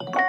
you